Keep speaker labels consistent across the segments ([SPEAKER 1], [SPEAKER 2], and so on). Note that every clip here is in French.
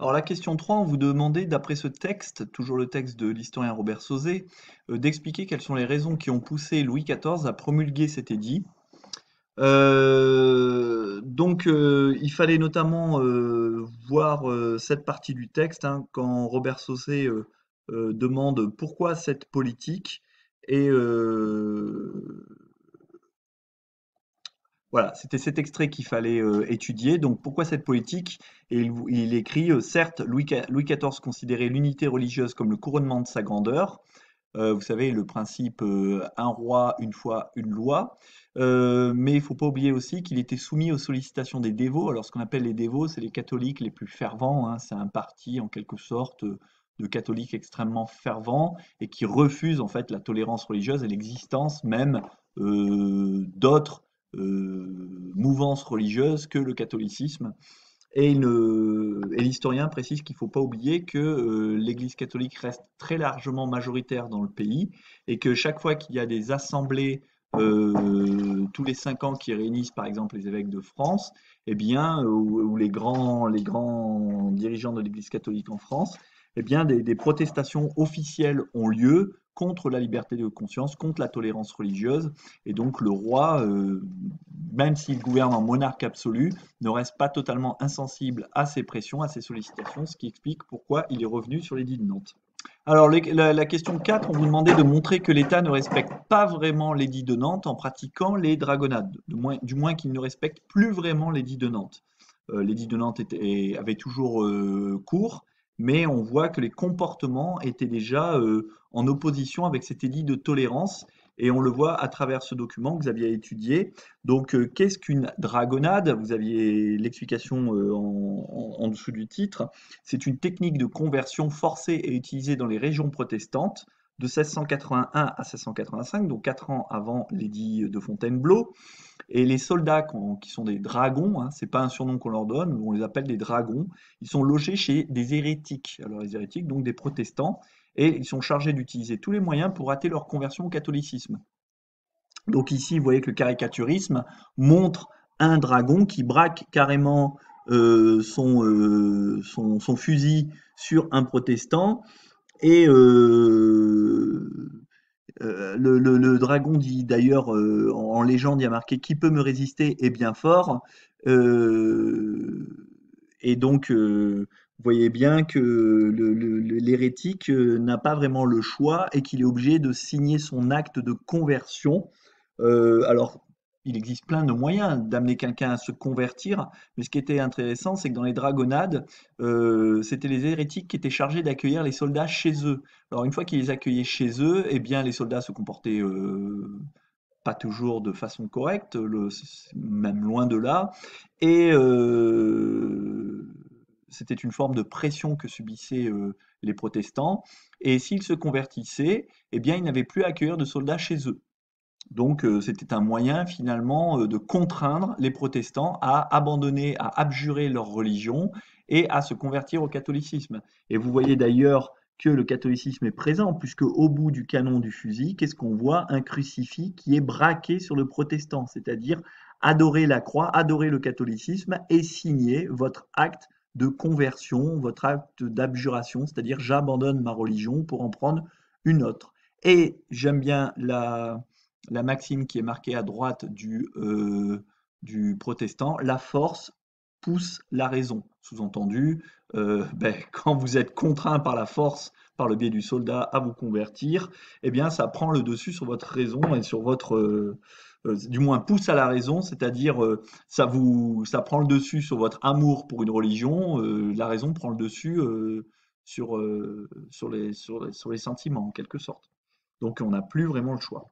[SPEAKER 1] Alors la question 3, on vous demandait, d'après ce texte, toujours le texte de l'historien Robert Sauzet, euh, d'expliquer quelles sont les raisons qui ont poussé Louis XIV à promulguer cet édit. Euh, donc euh, il fallait notamment voir cette partie du texte hein, quand Robert Sauzet demande pourquoi cette politique et voilà, c'était cet extrait qu'il fallait euh, étudier. Donc pourquoi cette politique Et il, écrit, euh, certes, Louis, XIV considérait l'unité religieuse comme le couronnement de sa grandeur. Euh, vous savez, le principe un roi, une foi, une loi. mais il ne faut pas oublier aussi qu'il était soumis aux sollicitations des dévots. Alors ce qu'on appelle les dévots, c'est les catholiques les plus fervents. Hein. C'est un parti en quelque sorte de catholiques extrêmement fervents et qui refusent en fait la tolérance religieuse et l'existence même d'autres mouvance religieuse que le catholicisme. Et, l'historien précise qu'il ne faut pas oublier que euh, l'Église catholique reste très largement majoritaire dans le pays et que chaque fois qu'il y a des assemblées euh, tous les cinq ans qui réunissent par exemple les évêques de France, eh bien, ou, les, grands, les grands dirigeants de l'Église catholique en France, eh bien, des, protestations officielles ont lieu contre la liberté de conscience, contre la tolérance religieuse. Et donc le roi, euh, même s'il gouverne en monarque absolu, ne reste pas totalement insensible à ces pressions, à ces sollicitations, ce qui explique pourquoi il est revenu sur l'édit de Nantes. Alors la, question 4, on vous demandait de montrer que l'État ne respecte pas vraiment l'édit de Nantes en pratiquant les dragonnades, du moins, qu'il ne respecte plus vraiment l'édit de Nantes. Euh, l'édit de Nantes avait toujours euh, cours, mais on voit que les comportements étaient déjà euh, en opposition avec cet édit de tolérance, et on le voit à travers ce document que vous aviez étudié. Donc, euh, qu'est-ce qu'une dragonnade Vous aviez l'explication euh, en, dessous du titre. C'est une technique de conversion forcée et utilisée dans les régions protestantes de 1681 à 1685, donc quatre ans avant l'édit de Fontainebleau. Et les soldats qui sont des dragons, hein, c'est pas un surnom qu'on leur donne, on les appelle des dragons, ils sont logés chez des hérétiques. Alors les hérétiques, donc des protestants, et ils sont chargés d'utiliser tous les moyens pour rater leur conversion au catholicisme. Donc ici, vous voyez que le caricaturisme montre un dragon qui braque carrément euh, euh, son, fusil sur un protestant et euh, euh, le, dragon dit d'ailleurs euh, en, légende, il y a marqué qui peut me résister est bien fort. et donc, vous voyez bien que l'hérétique n'a pas vraiment le choix et qu'il est obligé de signer son acte de conversion. alors, il existe plein de moyens d'amener quelqu'un à se convertir, mais ce qui était intéressant, c'est que dans les dragonnades, euh, c'était les hérétiques qui étaient chargés d'accueillir les soldats chez eux. Alors une fois qu'ils les accueillaient chez eux, eh bien les soldats se comportaient euh, pas toujours de façon correcte, même loin de là, et euh, c'était une forme de pression que subissaient les protestants. Et s'ils se convertissaient, eh bien ils n'avaient plus à accueillir de soldats chez eux. Donc euh, c'était un moyen finalement euh, de contraindre les protestants à abandonner, à abjurer leur religion et à se convertir au catholicisme. Et vous voyez d'ailleurs que le catholicisme est présent, puisque au bout du canon du fusil, qu'est-ce qu'on voit? Un crucifix qui est braqué sur le protestant, c'est-à-dire adorer la croix, adorer le catholicisme et signer votre acte de conversion, votre acte d'abjuration, c'est-à-dire j'abandonne ma religion pour en prendre une autre. Et j'aime bien la, la maxime qui est marquée à droite du, euh, protestant, la force pousse la raison. Sous-entendu, euh, ben, quand vous êtes contraint par la force, par le biais du soldat, à vous convertir, eh bien, ça prend le dessus sur votre raison et sur votre, euh, du moins pousse à la raison, c'est-à-dire ça vous, ça prend le dessus sur votre amour pour une religion, la raison prend le dessus sur, sur, les, sur, les, sur les sentiments en quelque sorte. Donc, on n'a plus vraiment le choix.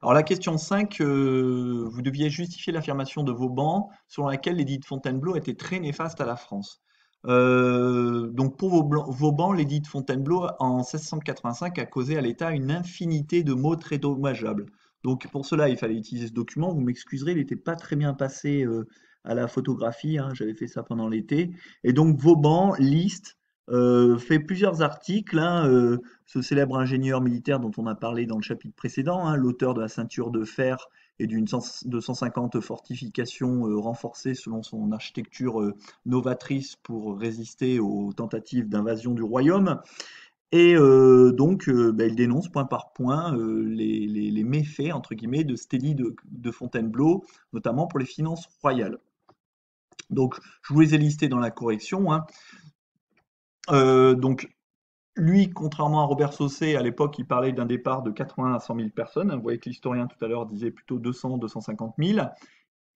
[SPEAKER 1] Alors la question 5, euh, vous deviez justifier l'affirmation de Vauban selon laquelle l'édit de Fontainebleau était très néfaste à la France. Euh, donc pour Vauban, l'édit de Fontainebleau en 1685 a causé à l'État une infinité de mots très dommageables. Donc pour cela, il fallait utiliser ce document. Vous m'excuserez, il n'était pas très bien passé euh, à la photographie. Hein. J'avais fait ça pendant l'été. Et donc Vauban liste fait plusieurs articles. Hein, euh, ce célèbre ingénieur militaire dont on a parlé dans le chapitre précédent, hein, l'auteur de la ceinture de fer et d'une de 150 fortifications renforcées selon son architecture novatrice pour résister aux tentatives d'invasion du royaume. Et donc, bah, il dénonce point par point les, méfaits, entre guillemets, de Stélie de, de Fontainebleau, notamment pour les finances royales. Donc, je vous les ai listés dans la correction. Hein. Donc, lui, contrairement à Robert Saucé, à l'époque, il parlait d'un départ de 80 à 100 000 personnes. Vous voyez que l'historien tout à l'heure disait plutôt 200, 250 000.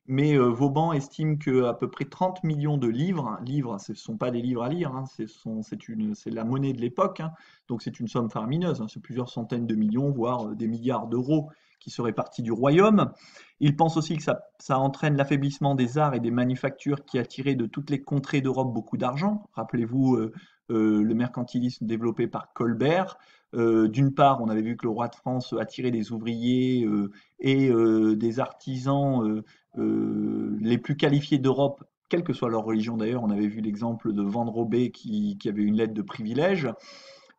[SPEAKER 1] Mais Vauban estime qu'à peu près 30 millions de livres, livres, ce ne sont pas des livres à lire, hein, c'est la monnaie de l'époque, hein. donc c'est une somme faramineuse, hein, c'est plusieurs centaines de millions, voire des milliards d'euros qui seraient partis du royaume. Il pense aussi que ça, entraîne l'affaiblissement des arts et des manufactures qui attiraient de toutes les contrées d'Europe beaucoup d'argent. Rappelez-vous le mercantilisme développé par Colbert. Euh, d'une part, on avait vu que le roi de France attirait des ouvriers euh, et des artisans les plus qualifiés d'Europe, quelle que soit leur religion d'ailleurs. On avait vu l'exemple de Van Robé qui, avait une lettre de privilège.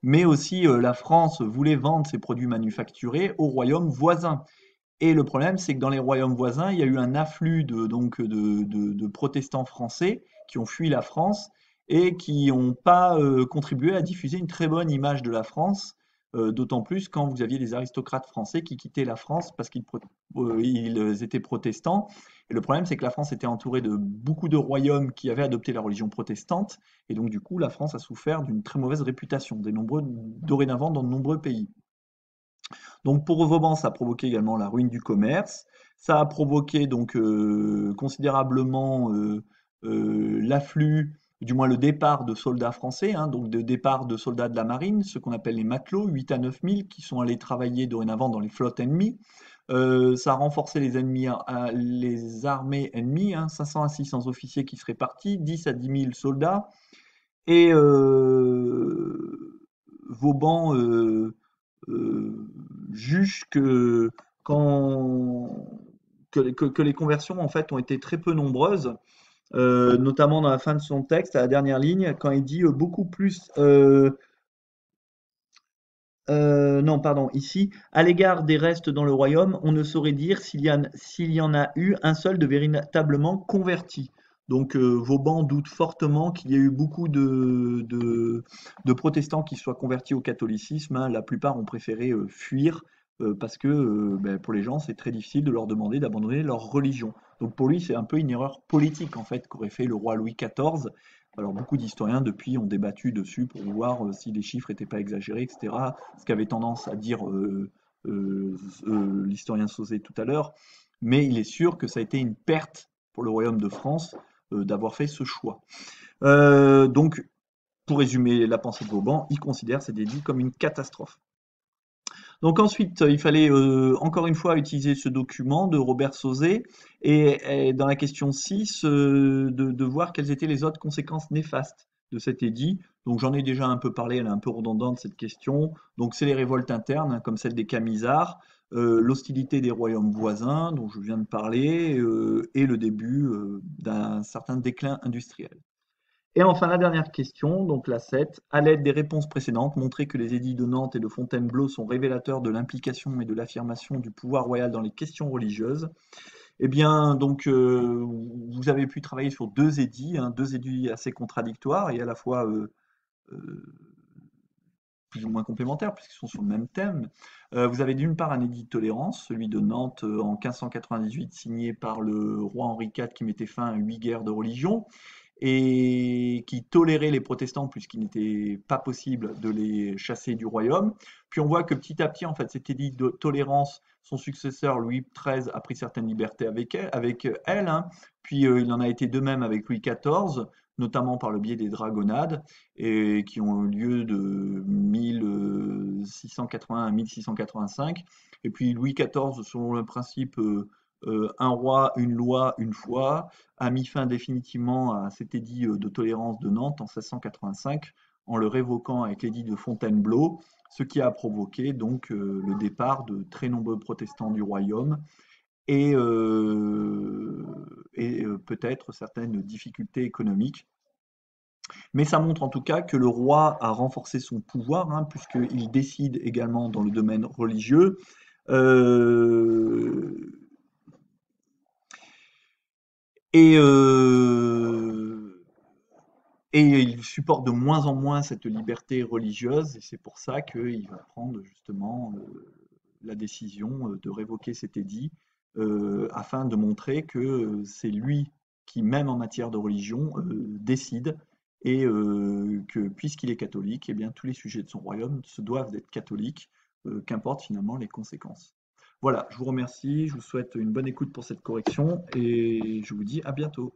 [SPEAKER 1] Mais aussi, la France voulait vendre ses produits manufacturés aux royaumes voisins. Et le problème, c'est que dans les royaumes voisins, il y a eu un afflux de, donc, de protestants français qui ont fui la France et qui n'ont pas euh, contribué à diffuser une très bonne image de la France, euh, d'autant plus quand vous aviez des aristocrates français qui quittaient la France parce qu'ils euh, étaient protestants. Et le problème, c'est que la France était entourée de beaucoup de royaumes qui avaient adopté la religion protestante, et donc du coup, la France a souffert d'une très mauvaise réputation, des nombreux, dorénavant dans de nombreux pays. Donc pour Vauban, ça a provoqué également la ruine du commerce, ça a provoqué donc considérablement l'afflux du moins le départ de soldats français, hein, donc de départ de soldats de la marine, ce qu'on appelle les matelots, 8 à 9 000, qui sont allés travailler dorénavant dans les flottes ennemies. Euh, ça a renforcé les, les armées ennemies, 500 hein, à 600 officiers qui seraient partis, 10 à 10 000 soldats. Et euh, Vauban euh, juge que, les conversions ont été très peu nombreuses euh, notamment dans la fin de son texte, à la dernière ligne, quand il dit euh, beaucoup plus. Euh, non, pardon, ici, à l'égard des restes dans le royaume, on ne saurait dire s'il y, y, en a eu un seul de véritablement converti. Donc Vauban doute fortement qu'il y ait eu beaucoup de, protestants qui soient convertis au catholicisme. Hein. La plupart ont préféré fuir parce que ben, pour les gens, c'est très difficile de leur demander d'abandonner leur religion. Donc pour lui, c'est un peu une erreur politique en fait qu'aurait fait le roi Louis XIV. Alors beaucoup d'historiens depuis ont débattu dessus pour voir euh, si les chiffres n'étaient pas exagérés, etc. Ce qu'avait tendance à dire l'historien Sauzet tout à l'heure. Mais il est sûr que ça a été une perte pour le royaume de France d'avoir fait ce choix. donc, pour résumer la pensée de Vauban, il considère ces délits comme une catastrophe. Donc ensuite, il fallait euh, encore une fois utiliser ce document de Robert Sauzet et, dans la question 6, euh, de, voir quelles étaient les autres conséquences néfastes de cet édit. Donc j'en ai déjà un peu parlé, elle est un peu redondante cette question. Donc c'est les révoltes internes, hein, comme celle des Camisards, euh, l'hostilité des royaumes voisins, dont je viens de parler, et le début d'un certain déclin industriel. Et enfin, la dernière question, donc la 7, à l'aide des réponses précédentes, montrer que les édits de Nantes et de Fontainebleau sont révélateurs de l'implication et de l'affirmation du pouvoir royal dans les questions religieuses. Eh bien, donc, euh, vous avez pu travailler sur deux édits, hein, deux édits assez contradictoires et à la fois euh, euh, plus ou moins complémentaires, puisqu'ils sont sur le même thème. vous avez d'une part un édit de tolérance, celui de Nantes en 1598, signé par le roi Henri IV qui mettait fin à huit guerres de religion, et qui tolérait les protestants puisqu'il n'était pas possible de les chasser du royaume. Puis on voit que petit à petit, en fait, cet édit de tolérance, son successeur Louis XIII a pris certaines libertés avec elle, avec elle hein. puis euh, il en a été de même avec Louis XIV, notamment par le biais des dragonnades, et qui ont eu lieu de 1680 à 1685. Et puis Louis XIV, selon le principe euh, euh, un roi, une loi, une foi, a mis fin définitivement à cet édit euh, de tolérance de Nantes en 1685 en le révoquant avec l'édit de Fontainebleau, ce qui a provoqué donc euh, le départ de très nombreux protestants du royaume et, peut-être certaines difficultés économiques. Mais ça montre en tout cas que le roi a renforcé son pouvoir, hein, puisqu'il décide également dans le domaine religieux. Et, euh, et il supporte de moins en moins cette liberté religieuse, et c'est pour ça qu'il va prendre justement euh, la décision de révoquer cet édit, afin de montrer que c'est lui qui, même en matière de religion, décide et que puisqu'il est catholique, eh bien, tous les sujets de son royaume se doivent d'être catholiques, qu'importent finalement les conséquences. Voilà, je vous remercie, je vous souhaite une bonne écoute pour cette correction et je vous dis à bientôt.